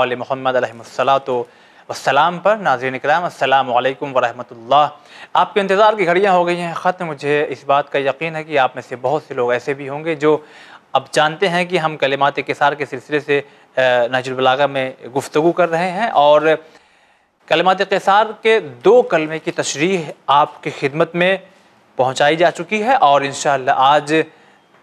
आल मोहम्मद अलैहिस्सलातो वस्सलाम पर नाज़रीन इकराम अस्सलाम वालेकुम वरहमतुल्लाह आपके इंतज़ार की घड़ियाँ हो गई हैं ख़त्म मुझे इस बात का यकीन है कि आप में से बहुत से लोग ऐसे भी होंगे जो अब जानते हैं कि हम कलिमात किसार के सिलसिले से नजरबलागा में गुफ्तु कर रहे हैं और कलमात कसार के दो कलमे की तशरीह आपकी खिदमत में पहुँचाई जा चुकी है और इन आज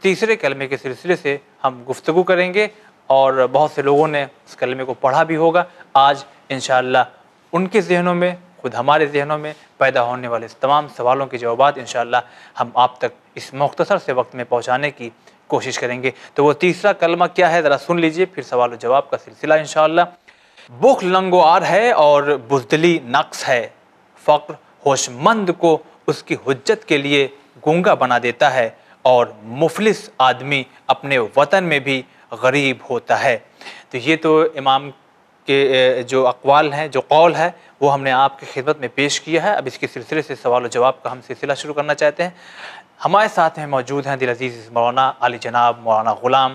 तीसरे कलमे के सिलसिले से हम गुफ्तु करेंगे और बहुत से लोगों ने उस कलमे को पढ़ा भी होगा। आज इन उनके जहनों में, खुद हमारे जहनों में पैदा होने वाले तमाम सवालों के जवाब इन हम आप तक इस मुख्तसर से वक्त में पहुँचाने की कोशिश करेंगे। तो वो तीसरा कलमा क्या है, ज़रा सुन लीजिए, फिर सवाल जवाब का सिलसिला इन बुख लंगोआर है और बुजदली नक्स है। फ़क्र होशमंद को उसकी हजत के लिए गूँगा बना देता है और मुफलिस आदमी अपने वतन में भी गरीब होता है। तो ये तो इमाम के जो अकवाल हैं, जो कौल है, वो हमने आपकी खिदमत में पेश किया है। अब इसके सिलसिले से सवाल जवाब का हम सिलसिला शुरू करना चाहते हैं। हमारे साथ में मौजूद हैं दिल अज़ीज़ मौलाना अली जनाब मौलाना ग़ुलाम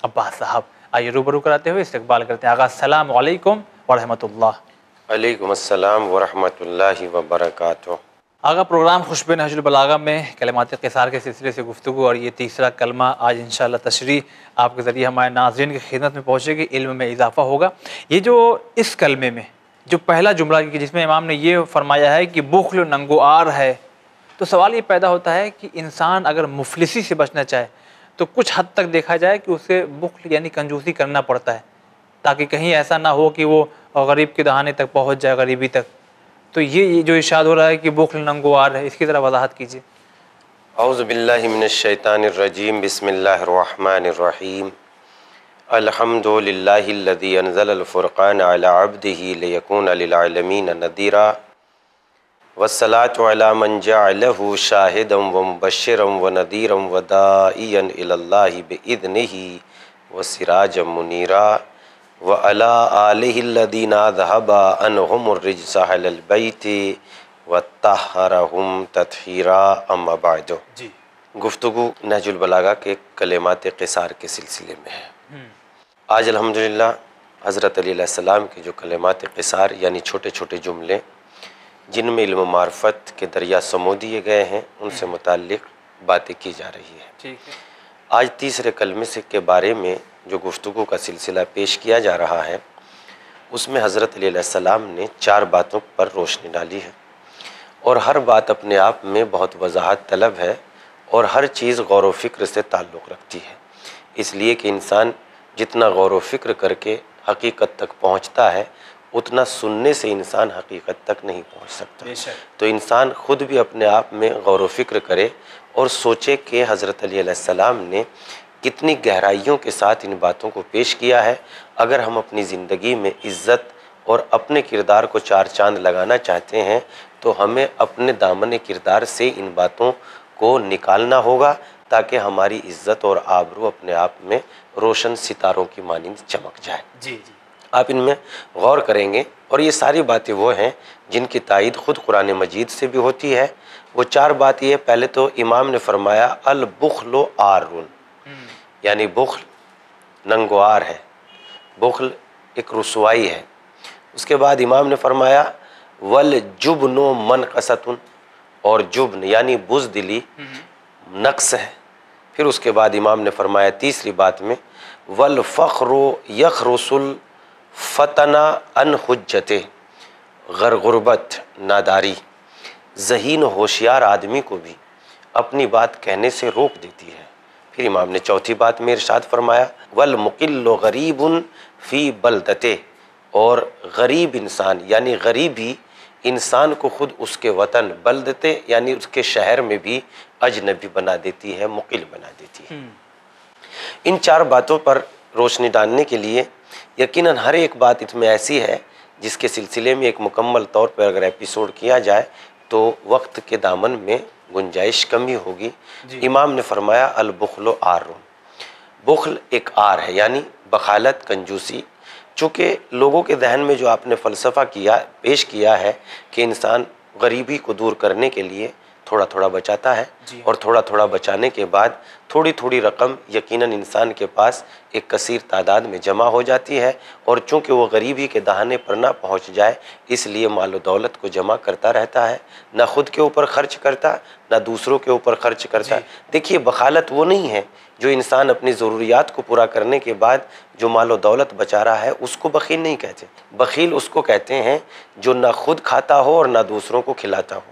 अब्बास साहब। आइए रूबरू कराते हुए इस्तकबाल करते हैं। आगा सलाम वालेकुम वरहमतुल्लाह। वबरकातुहू। आगा प्रोग्राम खुशब नहजुलबलागा में कलमात कसार के सिलसिले से गुफ्तु और ये तीसरा कलमा आज इन तशरी आपके ज़रिए हमारे नाजरन की खिदमत में पहुँचेगी इल्म में इजाफ़ा होगा। ये जो इस कलमे में जो पहला जुमला जिसमें इमाम ने ये फरमाया है कि बुखल नंगो आर है तो सवाल ये पैदा होता है कि इंसान अगर मुफलिसी से बचना चाहे तो कुछ हद तक देखा जाए कि उसे बुखल यानी कंजूसी करना पड़ता है, ताकि कहीं ऐसा ना हो कि वो गरीब के दहाने तक पहुँच जाए, गरीबी तक। तो ये जो इशाद हो रहा है कि बुखल नंगवार है, इसकी तरह वजाहत कीजिए। अउज़बिल्लिमिनशैतानिर्रजीम बिस्मिल्लाहिर्रहमानिर्रहीम अल्हम्दुलिल्लाहिल्लज़ी अनज़लल फ़ुरक़ान अला अब्दिही लियकून लिलआलमीन नदीरा। वस्सलातु अला मन जअलहु शाहिदम व मुबश्शिरम व नदीरम व दाइयन इलल्लाहि बिइज़निही व सिराजम मुनीरा व अला आलिहिल्लदीना ज़हबा अनहुमुर्रिजसहलबैति व तहरहुम ततहीरा अम्मा बादो। जी। गुफ्तगु नहजुल बलागा के कलेमात क़सार के सिलसिले में है। आज अल्हम्दुलिल्लाह हज़रत अली सलाम के जो कलेमात क़सार यानी छोटे छोटे जुमले जिनमें इल्म मार्फत के दरिया समो दिए गए हैं उनसे मुतक़ बातें की जा रही है। ठीक है। आज तीसरे कलमे से के बारे में जो गुफ्तु का सिलसिला पेश किया जा रहा है उसमें हज़रत सलाम ने चार बातों पर रोशनी डाली है। और हर बात अपने आप में बहुत वजाहत तलब है और हर चीज़ गौर फ़िक्र से ताल्लुक़ रखती है। इसलिए कि इंसान जितना गौर फ़िक्र करके हकीकत तक पहुँचता है उतना सुनने से इंसान हकीकत तक नहीं पहुँच सकता। तो इंसान ख़ुद भी अपने आप में गौर फ़िक्र करे और सोचे कि हज़रत सलाम ने कितनी गहराइयों के साथ इन बातों को पेश किया है। अगर हम अपनी ज़िंदगी में इज़्ज़त और अपने किरदार को चार चाँद लगाना चाहते हैं तो हमें अपने दामन किरदार से इन बातों को निकालना होगा ताकि हमारी इज़्ज़त और आबरू अपने आप में रोशन सितारों की मानंद चमक जाए। जी जी। आप इनमें गौर करेंगे। और ये सारी बातें वो हैं जिनकी तायद ख़ुद कुरान मजीद से भी होती है। वो चार बात ये पहले तो इमाम ने फरमाया अल बुखलो आरुन। यानी बुखल, नंगवार है। बुखल एक रसवाई है। उसके बाद इमाम ने फरमाया वल जुबनो मन कसतुन और जुबन यानी बुज दिली नक्स है। फिर उसके बाद इमाम ने फरमाया तीसरी बात में वल फ़ख्रो यख रसुल फ़तना अन हजते गर गुरबत नादारी। जहीन होशियार आदमी को भी अपनी बात कहने से रोक देती है। फिर इमाम ने चौथी बात में इरशाद फरमाया वल मुकिल गरीबन फ़ी बलदते। और गरीब इंसान यानी गरीबी इंसान को खुद उसके वतन बलदते यानी उसके शहर में भी अजनबी बना देती है मुकिल बना देती है। इन चार बातों पर रोशनी डालने के लिए यकीनन हर एक बात इसमें ऐसी है जिसके सिलसिले में एक मुकम्मल तौर पर अगर एपिसोड किया जाए तो वक्त के दामन में गुंजाइश कमी होगी। इमाम ने फरमाया अल बुखलो आर बुखल एक आर है यानी बखालत कंजूसी। चूँकि लोगों के जहन में जो आपने फ़लसफ़ा किया पेश किया है कि इंसान गरीबी को दूर करने के लिए थोड़ा थोड़ा बचाता है और थोड़ा थोड़ा बचाने के बाद थोड़ी थोड़ी रकम यकीनन इंसान के पास एक कसीर तादाद में जमा हो जाती है और चूँकि वो गरीबी के दहाने पर ना पहुँच जाए इसलिए माल दौलत को जमा करता रहता है। ना खुद के ऊपर खर्च करता ना दूसरों के ऊपर खर्च करता। देखिए बखालत वो नहीं है जो इंसान अपनी ज़रूरियात को पूरा करने के बाद जो माल दौलत बचा रहा है उसको बखील नहीं कहते। बखील उसको कहते हैं जो ना खुद खाता हो और ना दूसरों को खिलाता हो।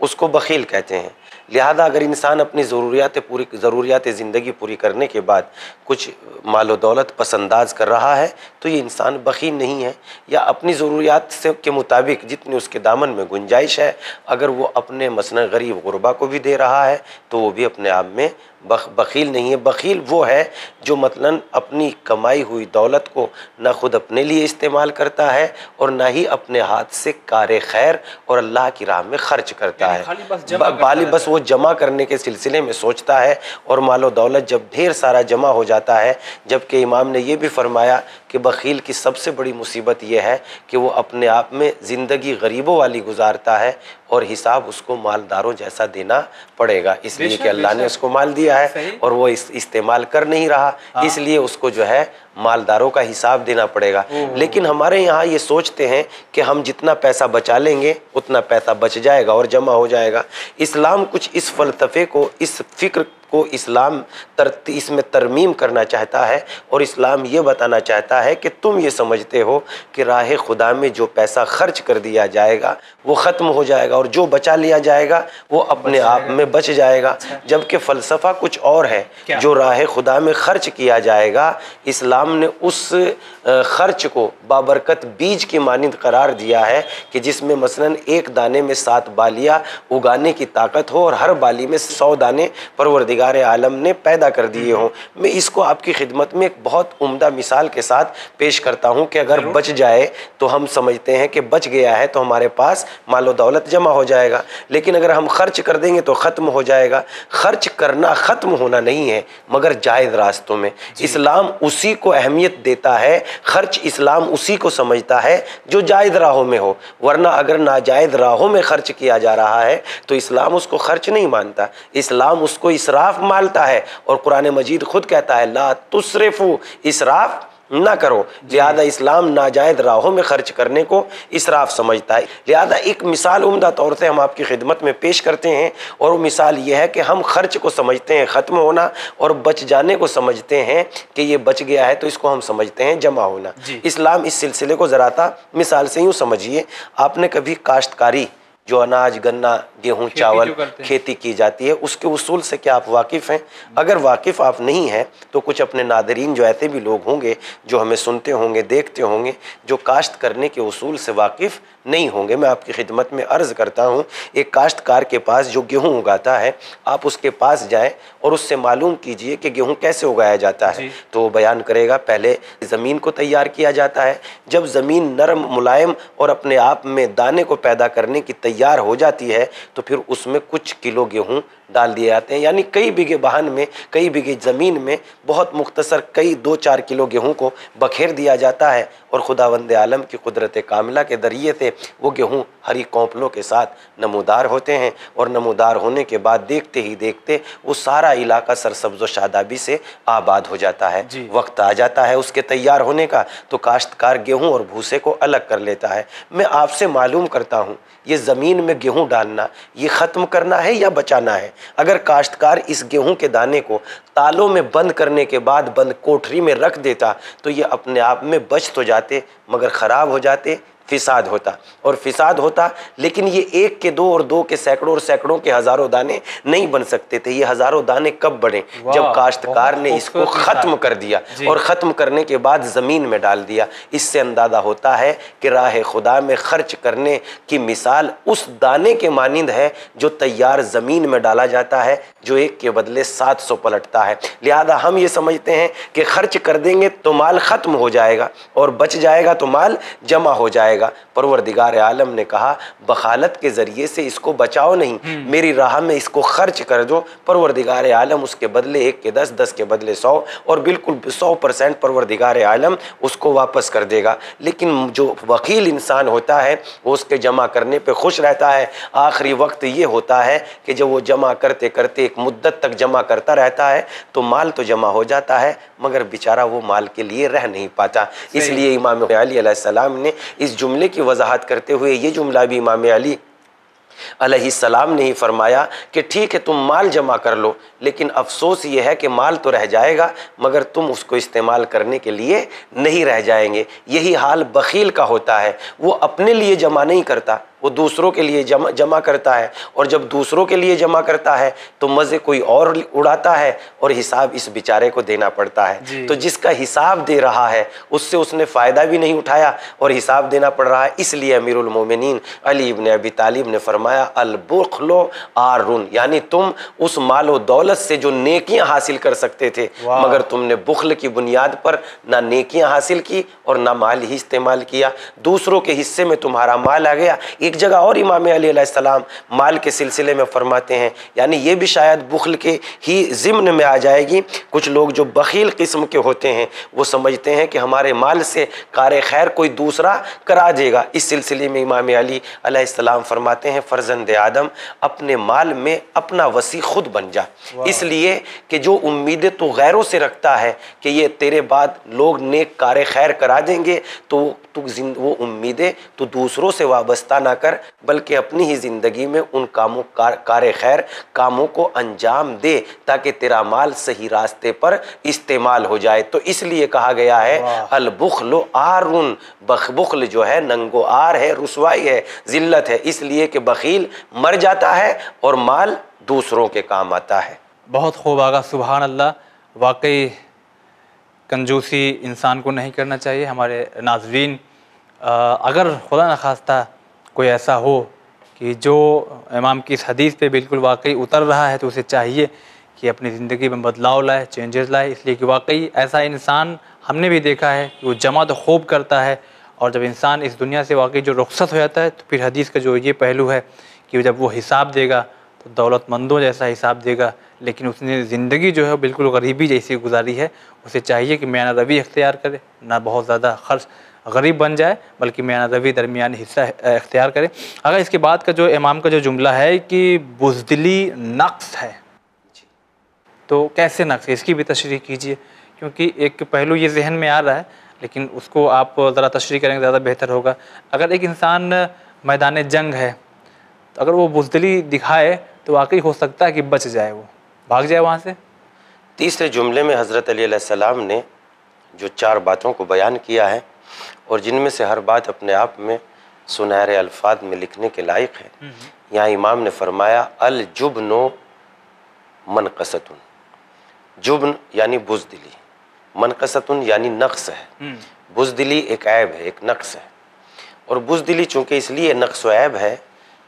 उसको बखील कहते हैं। लिहाजा अगर इंसान अपनी ज़रूरियात पूरी, ज़रूरियात ज़िंदगी पूरी करने के बाद कुछ माल दौलत पसंदाज कर रहा है तो ये इंसान बखील नहीं है। या अपनी ज़रूरियात से के मुताबिक जितनी उसके दामन में गुंजाइश है, अगर वो अपने मसन गरीब गुरबा को भी दे रहा है तो वो भी अपने आप में बख बखील नहीं है। बखील वो है जो मतलब अपनी कमाई हुई दौलत को ना खुद अपने लिए इस्तेमाल करता है और ना ही अपने हाथ से कार खैर और अल्लाह की राह में खर्च करता है। बाली बस वो जमा करने के सिलसिले में सोचता है और मालो दौलत जब ढेर सारा जमा हो जाता है जबकि इमाम ने यह भी फरमाया कि बखील की सबसे बड़ी मुसीबत यह है कि वो अपने आप में ज़िंदगी गरीबों वाली गुजारता है और हिसाब उसको मालदारों जैसा देना पड़ेगा। इसलिए कि अल्लाह ने उसको माल दिया है और वो इस इस्तेमाल कर नहीं रहा। हाँ। इसलिए उसको जो है मालदारों का हिसाब देना पड़ेगा। लेकिन हमारे यहाँ ये सोचते हैं कि हम जितना पैसा बचा लेंगे उतना पैसा बच जाएगा और जमा हो जाएगा। इस्लाम कुछ इस फलसफे को इस फ़िक्र को इस्लाम तर इसमें तरमीम करना चाहता है और इस्लाम ये बताना चाहता है कि तुम ये समझते हो कि राह खुदा में जो पैसा खर्च कर दिया जाएगा वो ख़त्म हो जाएगा और जो बचा लिया जाएगा वो अपने आप में बच जाएगा। अच्छा। जबकि फ़लसफ़ा कुछ और है जो राह खुदा में खर्च किया जाएगा इस्लाम ने उस खर्च को बाबरकत बीज की मानंद करार दिया है कि जिसमें मसलन एक दाने में सात बालियाँ उगाने की ताकत हो और हर बाली में सौ दाने परवरदिगार आलम ने पैदा कर दिए हों। मैं इसको आपकी खिदमत में एक बहुत उम्दा मिसाल के साथ पेश करता हूँ कि अगर बच जाए तो हम समझते हैं कि बच गया है तो हमारे पास मालो दौलत जमा हो जाएगा। लेकिन अगर हम खर्च कर देंगे तो ख़त्म हो जाएगा। खर्च करना ख़त्म होना नहीं है मगर जायज़ रास्तों में। इस्लाम उसी को अहमियत देता है खर्च इस्लाम उसी को समझता है जो जायद राहों में हो। वरना अगर नाजायद राहों में खर्च किया जा रहा है तो इस्लाम उसको खर्च नहीं मानता। इस्लाम उसको इसराफ मानता है और कुरान मजीद खुद कहता है, ला तुसरफू, इसराफ ना करो। लिहाजा इस्लाम नाजायद राहों में खर्च करने को इसराफ समझता है। लिहाजा एक मिसाल उमदा तौर से हम आपकी खिदमत में पेश करते हैं और वो मिसाल ये है कि हम खर्च को समझते हैं ख़त्म होना और बच जाने को समझते हैं कि ये बच गया है तो इसको हम समझते हैं जमा होना। इस्लाम इस सिलसिले को ज़रा था मिसाल से यूँ समझिए। आपने कभी काश्तकारी जो अनाज गन्ना गेहूँ चावल खेती की जाती है उसके उसूल से क्या आप वाकिफ़ हैं? अगर वाकिफ़ आप नहीं हैं तो कुछ अपने नादरीन जो ऐसे भी लोग होंगे जो हमें सुनते होंगे देखते होंगे जो काश्त करने के उसूल से वाकिफ़ नहीं होंगे मैं आपकी खिदमत में अर्ज़ करता हूँ एक काश्तकार के पास जो गेहूँ उगाता है आप उसके पास जाएँ और उससे मालूम कीजिए कि गेहूँ कैसे उगाया जाता है। तो वो बयान करेगा पहले ज़मीन को तैयार किया जाता है जब ज़मीन नरम मुलायम और अपने आप में दाने को पैदा करने की तैयार हो जाती है तो फिर उसमें कुछ किलो गेहूँ डाल दिए जाते हैं। यानी कई बीघे बहन में कई बीघे ज़मीन में बहुत मुख्तसर कई दो चार किलो गेहूँ को बखेर दिया जाता है और खुदावंद आलम की कुदरत कामिला के ज़रिए से वो गेहूँ हरी कौपलों के साथ नमोदार होते हैं और नमोदार होने के बाद देखते ही देखते वो सारा इलाका सरसब्ज शादाबी से आबाद हो जाता है। वक्त आ जाता है उसके तैयार होने का तो काश्तकार गेहूँ और भूसे को अलग कर लेता है। मैं आपसे मालूम करता हूँ ये ज़मीन में गेहूँ डालना ये ख़त्म करना है या बचाना है? अगर काश्तकार इस गेहूँ के दाने को तालों में बंद करने के बाद बंद कोठरी में रख देता तो ये अपने आप में बच तो जाते, मगर ख़राब हो जाते फिसाद होता। और फिसाद होता लेकिन ये एक के दो और दो के सैकड़ों और सैकड़ों के हज़ारों दाने नहीं बन सकते थे। ये हज़ारों दाने कब बढ़े जब काश्तकार ने इसको ख़त्म कर दिया और ख़त्म करने के बाद ज़मीन में डाल दिया। इससे अंदाज़ा होता है कि राह खुदा में खर्च करने की मिसाल उस दाने के मानंद है जो तैयार ज़मीन में डाला जाता है। जो एक के बदले सात सौ पलटता है। लिहाजा हम ये समझते हैं कि खर्च कर देंगे तो माल ख़त्म हो जाएगा और बच जाएगा तो माल जमा हो जाएगा। परवरदिगार आलम ने कहा बखालत के ज़रिए से इसको बचाओ नहीं मेरी राह में इसको खर्च कर दो। परवरदिगार आलम उसके बदले एक के दस दस के बदले सौ और बिल्कुल सौ परसेंट परवरदिगार आलम उसको वापस कर देगा। लेकिन जो वकील इंसान होता है वो उसके जमा करने पर खुश रहता है। आखिरी वक्त ये होता है कि जब वो जमा करते करते एक मुद्दत तक जमा करता रहता है तो माल तो जमा हो जाता है मगर बेचारा वो माल के लिए रह नहीं पाता। इसलिए इमाम अली सलाम ने इस जुमले की वजाहत करते हुए ये जुमला भी इमाम अली सलाम ने ही फरमाया कि ठीक है तुम माल जमा कर लो लेकिन अफसोस ये है कि माल तो रह जाएगा मगर तुम उसको इस्तेमाल करने के लिए नहीं रह जाएँगे। यही हाल बखील का होता है। वो अपने लिए जमा नहीं करता। वो दूसरों के लिए जमा जमा करता है और जब दूसरों के लिए जमा करता है तो मज़े कोई और उड़ाता है और हिसाब इस बेचारे को देना पड़ता है। तो जिसका हिसाब दे रहा है उससे उसने फ़ायदा भी नहीं उठाया और हिसाब देना पड़ रहा है इसलिए अमीरमिन अली इबन अबी तालिब ने फरमाया अलबुखलो आरुन यानी तुम उस मालो दौलत से जो नेकियाँ हासिल कर सकते थे मगर तुमने बुखल की बुनियाद पर ना नेकियाँ हासिल की और ना माल ही इस्तेमाल किया। दूसरों के हिस्से में तुम्हारा माल आ गया एक जगह और इमाम सलाम माल के सिलसिले में फरमाते हैं यानी ये भी शायद बुखल के ही ज़िम्न में आ जाएगी। कुछ लोग जो बखील किस्म के होते हैं वो समझते हैं कि हमारे माल से कार खैर कोई दूसरा करा देगा। इस सिलसिले में इमाम अली सलाम फरमाते हैं फ़र्जंद आदम अपने माल में अपना वसी खुद बन जा। इसलिए कि जो उम्मीदें तो गैरों से रखता है कि ये तेरे बाद लोग नेक कार खैर करा देंगे तो तू वो उम्मीदें तो दूसरों से वाबस्ता ना कर बल्कि अपनी ही ज़िंदगी में उन कामों कार, कार खैर कामों को अंजाम दे ताकि तेरा माल सही रास्ते पर इस्तेमाल हो जाए। तो इसलिए कहा गया है अल बुखलो आरुन बख बुखल जो है नंगो आर है रसवाई है ज़िल्लत है। इसलिए कि बखील मर जाता है और माल दूसरों के काम आता है। बहुत खूब आगा सुबह अल्लाह वाकई कंजूसी इंसान को नहीं करना चाहिए। हमारे नाजरीन अगर खुदा न खास्ता कोई ऐसा हो कि जो इमाम की इस हदीस पे बिल्कुल वाकई उतर रहा है तो उसे चाहिए कि अपनी ज़िंदगी में बदलाव लाए, चेंजेस लाए। इसलिए कि वाकई ऐसा इंसान हमने भी देखा है कि वो जमा तो खूब करता है और जब इंसान इस दुनिया से वाकई जो रुखसत हो जाता है तो फिर हदीस का जो ये पहलू है कि जब वो हिसाब देगा तो दौलतमंदों जैसा हिसाब देगा, लेकिन उसने ज़िंदगी जो है बिल्कुल गरीबी जैसी गुजारी है। उसे चाहिए कि मैाना रवि अख्तियार करे, ना बहुत ज़्यादा खर्च गरीब बन जाए, बल्कि मैाना रवि दरमियान हिस्सा अख्तियार करे। अगर इसके बाद का जो इमाम का जो जुमला है कि बुजदिली नक्स है तो कैसे नक्स है? इसकी भी तशरी कीजिए, क्योंकि एक पहलू ये जहन में आ रहा है, लेकिन उसको आप ज़रा तशरी करेंगे, ज़्यादा बेहतर होगा। अगर एक इंसान मैदान जंग है तो अगर वो बुजदली दिखाए तो वाकई हो सकता है कि बच जाए वो। भाग जाए वहाँ से। तीसरे जुमले में हज़रत सलाम ने जो चार बातों को बयान किया है और जिनमें से हर बात अपने आप में सुनहरे अल्फाज में लिखने के लायक है। हम्म। यहाँ इमाम ने फरमाया अल जुबनो मनकसतुन। जुबन यानी बुजदिली। मनकसतुन यानी नक्स है। हम्म। बुजदिली एक ऐब है एक नक्स है। और बुजदिली चूँकि इसलिए नक्स ऐब है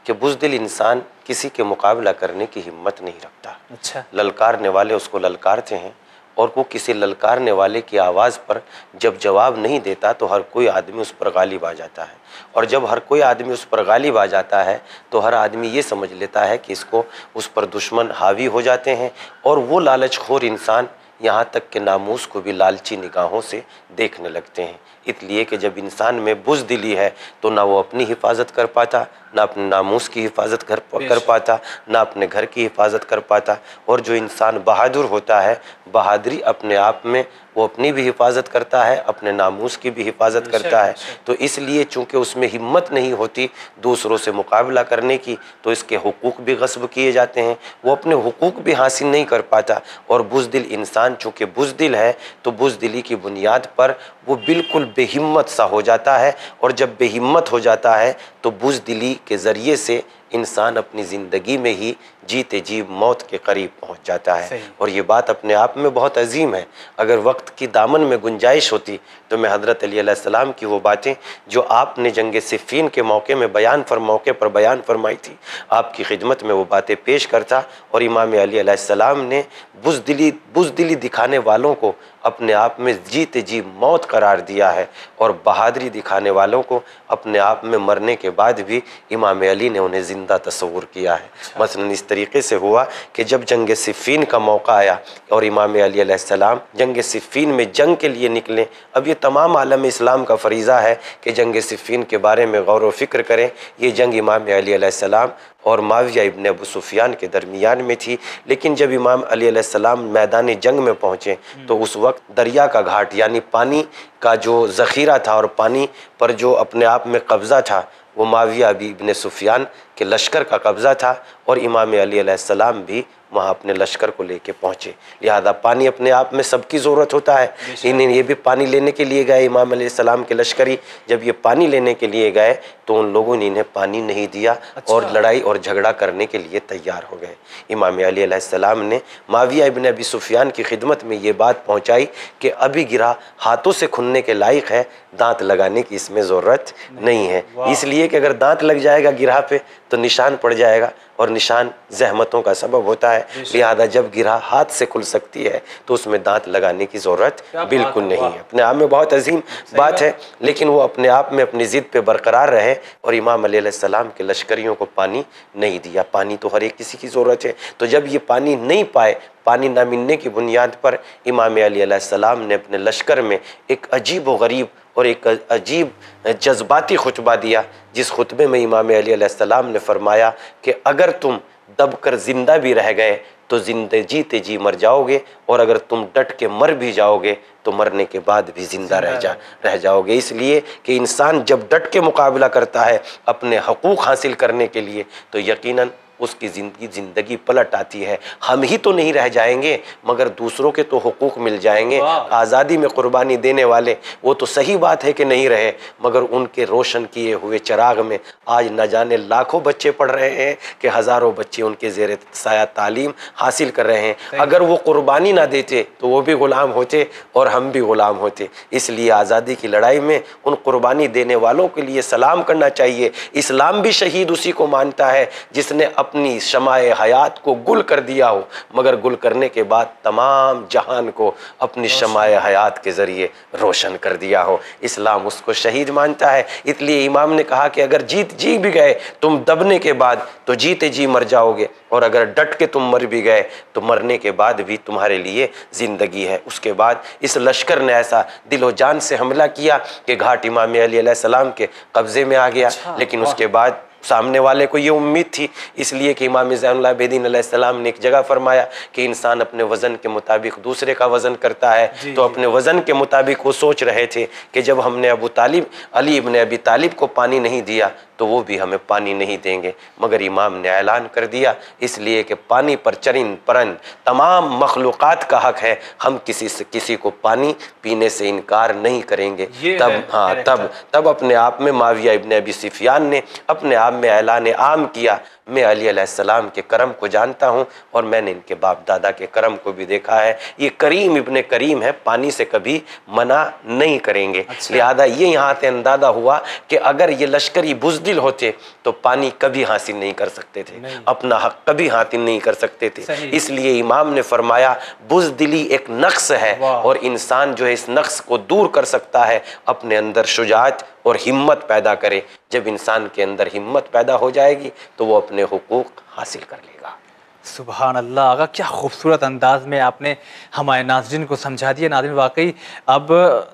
कि बुजदिल इंसान किसी के मुकाबला करने की हिम्मत नहीं रखता। अच्छा। ललकारने वाले उसको ललकारते हैं। और वो किसी ललकारने वाले की आवाज़ पर जब जवाब नहीं देता तो हर कोई आदमी उस पर गालिब आ जाता है। और जब हर कोई आदमी उस पर गालिब आ जाता है तो हर आदमी ये समझ लेता है कि इसको, उस पर दुश्मन हावी हो जाते हैं। और वो लालचखोर इंसान यहाँ तक कि नामूस को भी लालची निगाहों से देखने लगते हैं। इसलिए कि जब इंसान में बुझ दिली है तो ना वो अपनी हिफाजत कर पाता ना अपने नामूस की हिफाजत कर कर पाता ना अपने घर की हिफाजत कर पाता। और जो इंसान बहादुर होता है बहादुरी अपने आप में वो अपनी भी हिफाजत करता है अपने नामूस की भी हिफाजत करता है। तो इसलिए चूँकि उसमें हिम्मत नहीं होती दूसरों से मुकाबला करने की तो इसके हकूक़ भी गस्ब किए जाते हैं। वो अपने हकूक़ भी हासिल नहीं कर पाता। और बुजदिल इंसान चूँकि बुजदिल है तो बुजदिली की बुनियाद पर वो बिल्कुल बेहिम्मत सा हो जाता है। और जब बेहिम्मत हो जाता है तो बुजदिली के ज़रिए से इंसान अपनी ज़िंदगी में ही जीते जी मौत के करीब पहुँच जाता है। और ये बात अपने आप में बहुत अजीम है। अगर वक्त की दामन में गुंजाइश होती तो मैं हज़रत सलाम की वो बातें जो आपने जंग सिफ़ीन के मौके में बयान फर मौके पर बयान फरमाई थी आपकी खिदमत में वो बातें पेश करता और इमाम सलाम ने बुजदिली बुजदिली दिखाने वालों को अपने आप में जीते जी मौत करार दिया है और बहादरी दिखाने वालों को अपने आप में मरने के बाद भी इमाम अली ने उन्हें ज़िंदा तस्वूर किया है। मसलन इस तरीके से हुआ कि जब जंग सिफ़ीन का मौका आया और इमाम अली सलाम जंग सिफ़ीन में जंग के लिए निकलें अब ये तमाम आलम इस्लाम का फरीज़ा है कि जंग सिफ़ीन के बारे में गौर व फ़िक्र करें। ये जंग इमाम अली सलाम और माविया इबन अबू सुफियान के दरमियान में थी लेकिन जब इमाम अली सलाम मैदान जंग में पहुँचे तो उस वक्त दरिया का घाट यानी पानी का जो ज़ख़ीरा था और पानी पर जो अपने आप में कब्ज़ा था वो माविया अभी इबन सुफियान के लश्कर का कब्ज़ा था और इमाम अली सलाम भी वहाँ अपने लश्कर को लेके पहुँचे। लिहाजा पानी अपने आप में सबकी ज़रूरत होता है। इन्हें ये भी पानी लेने के लिए गए इमाम सलाम के लश्करी। जब ये पानी लेने के लिए गए तो उन लोगों ने इन्हें पानी नहीं दिया अच्छा। और लड़ाई और झगड़ा करने के लिए तैयार हो गए। इमाम सलाम ने माविया इबन अबी सुफियान की खिदमत में ये बात पहुँचाई कि अभी गिरा हाथों से खुनने के लायक है दांत लगाने की इसमें ज़रूरत नहीं है। इसलिए कि अगर दांत लग जाएगा गिरा पे तो निशान पड़ जाएगा और निशान जहमतों का सबब होता है। लिहाजा जब गिरा हाथ से खुल सकती है तो उसमें दांत लगाने की ज़रूरत बिल्कुल नहीं है। अपने आप में बहुत अजीम बात है लेकिन वो अपने आप में अपनी ज़िद पे बरकरार रहे और इमाम सलाम के लश्करियों को पानी नहीं दिया। पानी तो हर एक किसी की ज़रूरत है। तो जब ये पानी नहीं पाए पानी ना मिलने की बुनियाद पर इमाम सलाम ने अपने लश्कर में एक अजीब व गरीब और एक अजीब जज्बाती खुतबा दिया, जिस खुतबे में इमाम सलाम ने फरमाया कि अगर तुम दब कर ज़िंदा भी रह गए तो जिंदे जीते जी मर जाओगे, और अगर तुम डट के मर भी जाओगे तो मरने के बाद भी ज़िंदा रह जा, रह जाओगे। इसलिए कि इंसान जब डट के मुकाबला करता है अपने हकूक़ हासिल करने के लिए तो यकीनन उसकी ज़िंदगी ज़िंदगी पलट आती है। हम ही तो नहीं रह जाएँगे मगर दूसरों के तो हकूक़ मिल जाएँगे। आज़ादी में कुर्बानी देने वाले वो तो सही बात है कि नहीं रहे मगर उनके रोशन किए हुए चराग में आज न जाने लाखों बच्चे पढ़ रहे हैं कि हज़ारों बच्चे उनके जेर साया तालीम हासिल कर रहे हैं। अगर वो कुर्बानी ना देते तो वो भी ग़ुलाम होते और हम भी ग़ुलाम होते। इसलिए आज़ादी की लड़ाई में उन कुर्बानी देने वालों के लिए सलाम करना चाहिए। इस्लाम भी शहीद उसी को मानता है जिसने अपनी शमाए हयात को गुल कर दिया हो मगर गुल करने के बाद तमाम जहान को अपनी शमाए हयात के ज़रिए रोशन कर दिया हो। इस्लाम उसको शहीद मानता है। इसलिए इमाम ने कहा कि अगर जीत जी भी गए तुम दबने के बाद तो जीते जी मर जाओगे और अगर डट के तुम मर भी गए तो मरने के बाद भी तुम्हारे लिए ज़िंदगी है। उसके बाद इस लश्कर ने ऐसा दिलो जान से हमला किया कि घाट इमाम अली सलाम के कब्ज़े में आ गया। अच्छा, लेकिन उसके बाद सामने वाले को ये उम्मीद थी इसलिए कि इमाम बेदीन सलाम ने एक जगह फरमाया कि इंसान अपने वज़न के मुताबिक दूसरे का वज़न करता है। तो अपने वज़न के मुताबिक वो सोच रहे थे कि जब हमने अबू तालिब अली इबन अबी तालिब को पानी नहीं दिया तो वो भी हमें पानी नहीं देंगे। मगर इमाम ने ऐलान कर दिया इसलिए कि पानी पर चरिन परन तमाम मखलूक़ का हक है। हम किसी से किसी को पानी पीने से इनकार नहीं करेंगे। तब हाँ तब तब अपने आप में माविया इबन अबी सिफियान ने अपने आप में ऐलान आम किया। मैं अली सलाम के करम को जानता हूँ और मैंने इनके बाप दादा के करम को भी देखा है। ये करीम इबन करीम है पानी से कभी मना नहीं करेंगे। अच्छा। लिहाजा ये यहाँ से अंदाज़ा हुआ कि अगर ये लश्करी बुजदिल होते तो पानी कभी हासिल नहीं कर सकते थे। अपना हक कभी हासिल नहीं कर सकते थे। इसलिए इमाम ने फरमाया बुजदिली एक नक्स है और इंसान जो है इस नक्स को दूर कर सकता है अपने अंदर शुजात और हिम्मत पैदा करे। जब इंसान के अंदर हिम्मत पैदा हो जाएगी तो वो अपने हकूक़ हासिल कर लेगा। सुबह अल्लाह आगा क्या खूबसूरत अंदाज में आपने हमारे नाजरन को समझा दिया। नाजरन, वाकई अब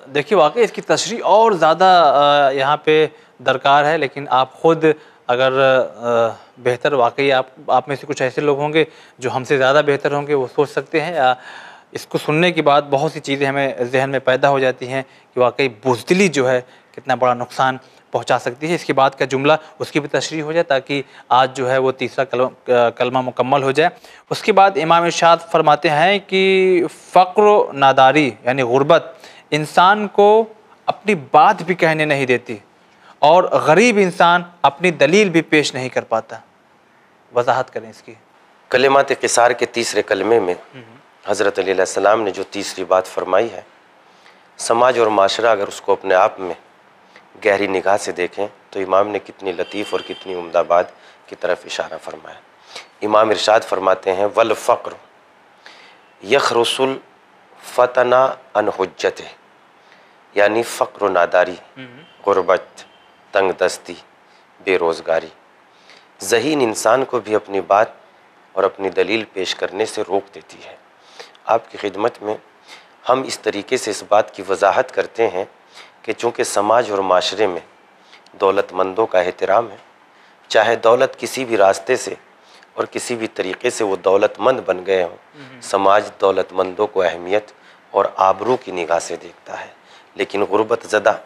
देखिए, वाकई इसकी तशरी और ज़्यादा यहाँ पे दरकार है, लेकिन आप ख़ुद अगर बेहतर, वाकई आप आप में से कुछ ऐसे लोग होंगे जो हमसे ज़्यादा बेहतर होंगे, वो सोच सकते हैं। या इसको सुनने के बाद बहुत सी चीज़ें हमें जहन में पैदा हो जाती हैं कि वाकई बुजदली जो है कितना बड़ा नुकसान पहुँचा सकती है। इसके बाद का जुमला उसकी भी तशरी हो जाए ताकि आज जो है वो तीसरा कलमा कलमा मुकम्मल हो जाए। उसके बाद इमाम इरशाद फरमाते हैं कि फ़क्र नादारी यानी गुर्बत इंसान को अपनी बात भी कहने नहीं देती और गरीब इंसान अपनी दलील भी पेश नहीं कर पाता। वजाहत करें इसकी। कलेमात किसार के तीसरे कलमे में हज़रत सलाम ने जो तीसरी बात फरमाई है समाज और माशरा अगर उसको अपने आप में गहरी निगाह से देखें तो इमाम ने कितनी लतीफ़ और कितनी उमदाबाद की तरफ़ इशारा फरमाया। इमाम इरशाद फरमाते हैं वल फ़क्र यख रसुल फतना अनहजत यानी फ़क्र नादारी गुरबत तंग दस्ती बेरोज़गारी। जहीन इंसान को भी अपनी बात और अपनी दलील पेश करने से रोक देती है। आपकी खिदमत में हम इस तरीके से इस बात की वजाहत करते हैं कि चूँकि समाज और माशरे में दौलतमंदों का एहतराम है चाहे दौलत किसी भी रास्ते से और किसी भी तरीके से वो दौलतमंद बन गए हों समाज दौलतमंदों को अहमियत और आबरू की निगाह से देखता है। लेकिन गुर्बत ज़दा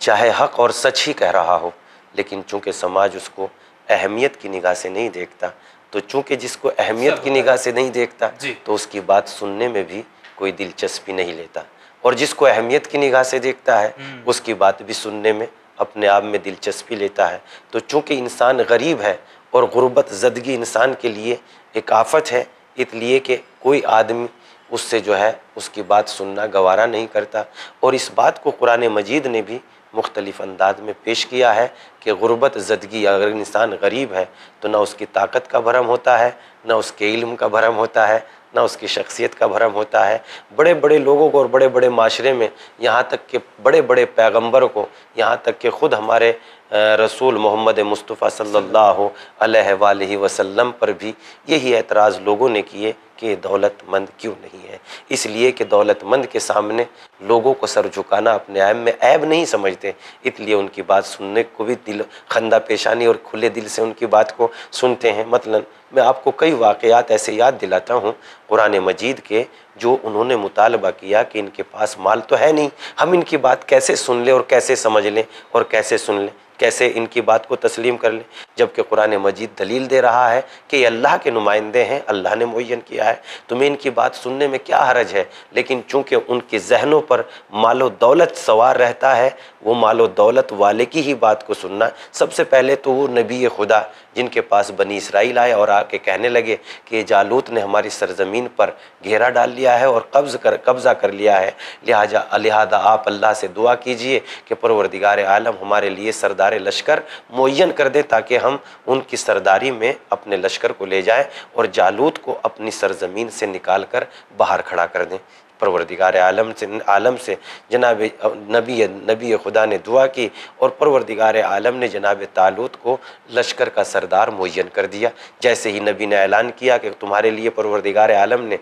चाहे हक और सच ही कह रहा हो लेकिन चूँकि समाज उसको अहमियत की निगाह से नहीं देखता तो चूँकि जिसको अहमियत की निगाह से नहीं देखता तो उसकी बात सुनने में भी कोई दिलचस्पी नहीं लेता। और जिसको अहमियत की निगाह से देखता है हम्म। उसकी बात भी सुनने में अपने आप में दिलचस्पी लेता है तो चूँकि इंसान गरीब है और गुर्बत जदगी इंसान के लिए एक आफत है इसलिए कि कोई आदमी उससे जो है उसकी बात सुनना गवारा नहीं करता और इस बात को कुरान मजीद ने भी मुख्तलिफ़ अंदाज में पेश किया है कि गुर्बत जदगी अगर इंसान गरीब है तो ना उसकी ताकत का भरम होता है ना उसके इल्म का भरम होता है ना उसकी शख्सियत का भरम होता है। बड़े बड़े लोगों को और बड़े बड़े माशरे में यहाँ तक के बड़े बड़े पैगंबर को यहाँ तक के ख़ुद हमारे रसूल मोहम्मद मुस्तफ़ा सल्लल्लाहु अलैहि वसल्लम पर भी यही एतराज़ लोगों ने किए कि दौलतमंद क्यों नहीं है। इसलिए कि दौलतमंद के सामने लोगों को सर झुकाना अपने ऐब में ऐब नहीं समझते। इसलिए उनकी बात सुनने को भी दिल, खंदा पेशानी और खुले दिल से उनकी बात को सुनते हैं। मतलब मैं आपको कई वाक़ात ऐसे याद दिलाता हूँ कुरान मजीद के, जो उन्होंने मुतालबा किया कि इनके पास माल तो है नहीं। हम इनकी बात कैसे सुन लें और कैसे समझ लें और कैसे सुन लें? कैसे इनकी बात को तस्लीम कर लें। जबकि कुरान मजीद दलील दे रहा है कि ये अल्लाह के नुमाइंदे हैं, अल्लाह ने मुन किया है। तुम्हें इनकी बात सुनने में क्या हरज है? लेकिन चूँकि उनके जहनों पर मालो दौलत सवार रहता है, वो मालो दौलत वाले की ही बात को सुनना। सबसे पहले तो वो नबी खुदा, जिनके पास बनी इसराइल आए और आके कहने लगे कि जालूत ने हमारी सरजमीन पर घेरा डाल लिया है और कब्ज़ कर, कब्ज़ा कर लिया है। लिहाजा लिहाजा आप अल्लाह से दुआ कीजिए कि परवरदिगार आलम हमारे लिए सरदार लश्कर मुन कर दे ताकि हम उनकी सरदारी में अपने लश्कर को ले जाएँ और जालूत को अपनी सरजमीन से निकाल कर बाहर खड़ा कर दें। परवरदिगार आलम से आलम से जनाब नबी नबी खुदा ने दुआ की और परवरदिगार आलम ने जनाब तालूत को लश्कर का सरदार मुन कर दिया। जैसे ही नबी ने ऐलान किया कि तुम्हारे लिए परवरदिगार आलम ने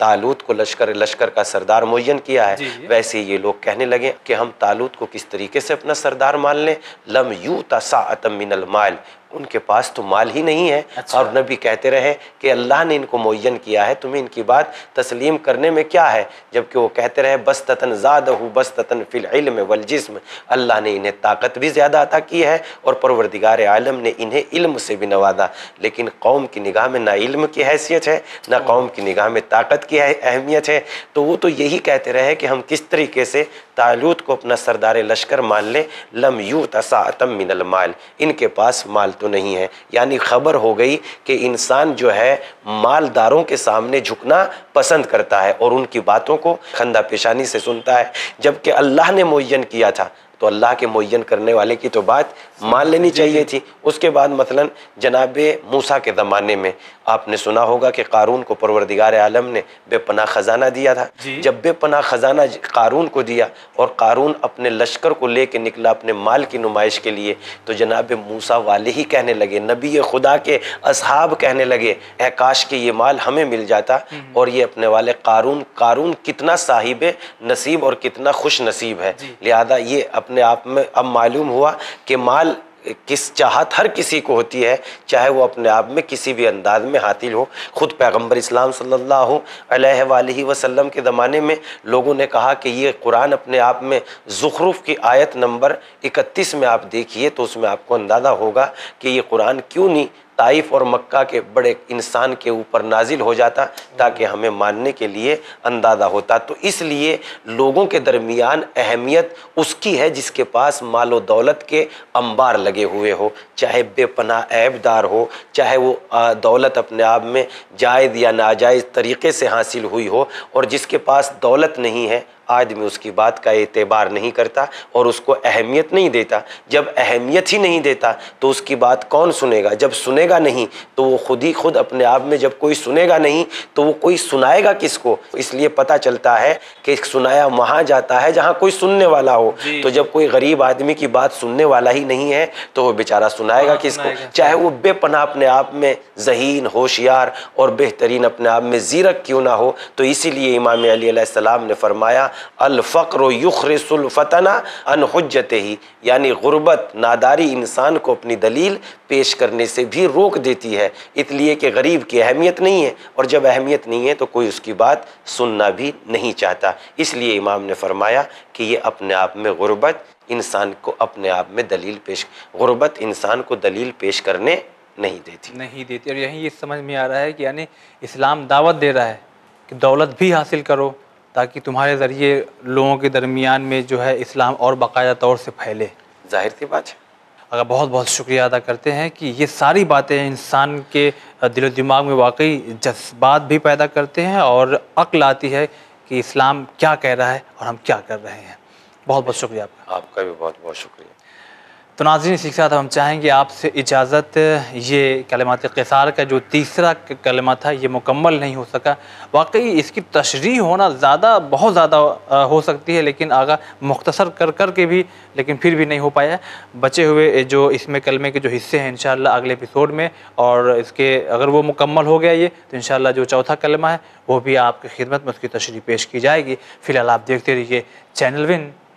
तालूत को लश्कर लश्कर का सरदार मुन किया है। वैसे ये लोग कहने लगे कि हम तालूत को किस तरीके से अपना सरदार मान लें? लम यू तसा मिनल माल। उनके पास तो माल ही नहीं है। अच्छा। और नबी कहते रहे कि अल्लाह ने इनको मुन किया है तुम्हें इनकी बात तस्लीम करने में क्या है? जबकि वो कहते रहे बस ततन ज़ाद हु बस ततन फिल इल्म वल जिस्म। अल्लाह ने इन्हें ताकत भी ज़्यादा अता की है और परवरदिगार आलम ने इन्हें इल्म से भी नवाजा लेकिन कौम की निगाह में ना इल्म की हैसियत है ना कौम की निगाह में ताकत की अहमियत है। तो वो तो यही कहते रहे कि हम किस तरीके से तालूत को अपना सरदार लश्कर मान लें लम यू तसातम मिनल माल। इनके पास माल तो नहीं है। यानी खबर हो गई कि इंसान जो है, मालदारों के सामने झुकना पसंद करता है और उनकी बातों को खंदा पेशानी से सुनता है। जबकि अल्लाह ने मुन किया था तो अल्लाह के मुन करने वाले की तो बात मान लेनी चाहिए थी। उसके बाद मसलन जनाब मूसा के ज़माने में आपने सुना होगा कि कारून को परवरदिगार आलम ने बेपना ख़जाना दिया था। जब बेपना ख़जाना कारून को दिया और कारून अपने लश्कर को ले कर निकला अपने माल की नुमाइश के लिए तो जनाब मूसा वाले ही कहने लगे नबी खुदा के असहाब कहने लगे काश के ये माल हमें मिल जाता हम्म। और ये अपने वाले कारून कारून कितना साहिब नसीब और कितना खुश नसीब है। लिहाजा ये अपने आप में अब मालूम हुआ कि माल किस चाहत हर किसी को होती है, चाहे वो अपने आप में किसी भी अंदाज में हासिल हो। खुद पैगंबर इस्लाम सल्लल्लाहु अलैहि वसल्लम के ज़माने में लोगों ने कहा कि ये कुरान अपने आप में ज़ुखरुफ की आयत नंबर 31 में आप देखिए तो उसमें आपको अंदाज़ा होगा कि ये कुरान क्यों नहीं ताइफ और मक्का के बड़े इंसान के ऊपर नाजिल हो जाता ताकि हमें मानने के लिए अंदाज़ा होता। तो इसलिए लोगों के दरमियान अहमियत उसकी है जिसके पास मालो दौलत के अंबार लगे हुए हो। चाहे बेपना ऐबदार हो, चाहे वो दौलत अपने आप में जायज़ या नाजायज़ तरीके से हासिल हुई हो और जिसके पास दौलत नहीं है आदमी उसकी बात का एतबार नहीं करता और उसको अहमियत नहीं देता। जब अहमियत ही नहीं देता तो उसकी बात कौन सुनेगा? जब सुनेगा नहीं तो वो खुद ही खुद अपने आप में जब कोई सुनेगा नहीं तो वो कोई सुनाएगा किसको? इसलिए पता चलता है कि सुनाया वहाँ जाता है जहाँ कोई सुनने वाला हो। तो जब कोई गरीब आदमी की बात सुनने वाला ही नहीं है तो वो बेचारा सुनाएगा किसको? सुनाएगा। चाहे वो बेपनाह अपने आप में जहीन होशियार और बेहतरीन अपने आप में जीरक क्यों ना हो। तो इसीलिए इमाम अली अलैहिस्सलाम ने फरमाया अल फ़क्र युखरसुल फतना अन ही यानी गुरबत, नादारी इंसान को अपनी दलील पेश करने से भी रोक देती है। इसलिए कि गरीब की अहमियत नहीं है, और जब अहमियत नहीं है तो कोई उसकी बात सुनना भी नहीं चाहता। इसलिए इमाम ने फरमाया कि ये अपने आप में गुरबत इंसान को अपने आप में दलील पेश, गुर्बत इंसान को दलील पेश करने नहीं देती। नहीं देती। और यही ये समझ में आ रहा है कि यानी इस्लाम दावत दे रहा है कि दौलत भी हासिल करो ताकि तुम्हारे ज़रिए लोगों के दरमियान में जो है इस्लाम और बाकायदा तौर से फैले। ज़ाहिर सी बात है। अगर बहुत बहुत शुक्रिया अदा करते हैं कि ये सारी बातें इंसान के दिलो दिमाग में वाकई जज्बात भी पैदा करते हैं और अक्ल आती है कि इस्लाम क्या कह रहा है और हम क्या कर रहे हैं। बहुत बहुत शुक्रिया आपका। आपका भी बहुत बहुत शुक्रिया। तो नाजरीन के साथ हम चाहेंगे आपसे इजाज़त। ये कलमात क़सार का जो तीसरा कलमा था, ये मुकम्मल नहीं हो सका। वाकई इसकी तशरी होना ज़्यादा, बहुत ज़्यादा हो सकती है, लेकिन आगा मुख्तसर कर कर के भी, लेकिन फिर भी नहीं हो पाया। बचे हुए जो इसमें कलमे के जो हिस्से हैं इन अगले एपिसोड में, और इसके अगर वो मुकम्मल हो गया ये तो इन जो चौथा कलमा है, वो भी आपकी खिदमत में उसकी तशरी पेश की जाएगी। फ़िलहाल आप देखते रहिए चैनल विन।